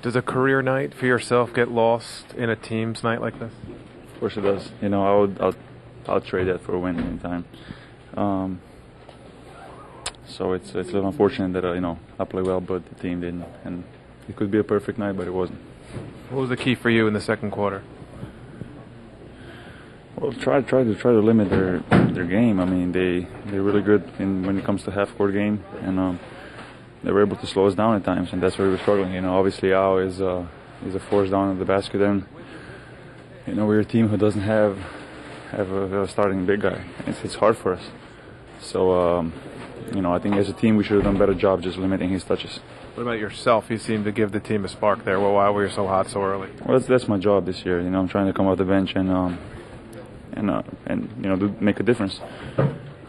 Does a career night for yourself get lost in a team's night like this? Of course it does. You know, I would, I'll, I'll trade that for a win anytime. Um, so it's it's a little unfortunate that uh, you know I play well, but the team didn't, and it could be a perfect night, but it wasn't. What was the key for you in the second quarter? Well, try try to try to limit their their game. I mean, they they're really good in when it comes to half court game, and um, they were able to slow us down at times, and that's where we were struggling. You know, obviously Al is uh, is a force down at the basket, and you know we're a team who doesn't have have a, a starting big guy. It's, it's hard for us. So um, you know, I think as a team we should have done a better job just limiting his touches. What about yourself? You seemed to give the team a spark there. Well, why were you so hot so early? Well, that's, that's my job this year. You know, I'm trying to come off the bench and um, and uh, and you know do, make a difference.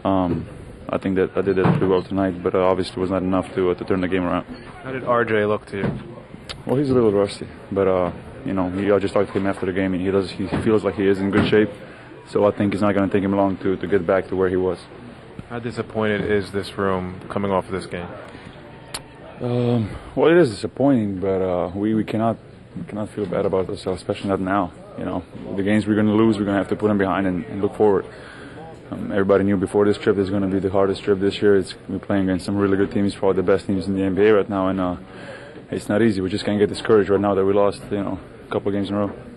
Um, I think that I did that pretty well tonight, but uh, obviously it was not enough to uh, to turn the game around. How did RJ look to you? Well, he's a little rusty, but uh, you know, he, I just talked to him after the game, and he does he feels like he is in good shape. So I think it's not going to take him long to to get back to where he was. How disappointed is this room coming off of this game? Um, well, it is disappointing, but uh, we, we cannot we cannot feel bad about ourselves, especially not now. You know, the games we're going to lose, we're going to have to put them behind and, and look forward. Um, everybody knew before this trip is going to be the hardest trip this year. It's we're playing against some really good teams, probably the best teams in the NBA right now, and uh, it's not easy. We just can't get discouraged right now that we lost, you know, a couple games in a row.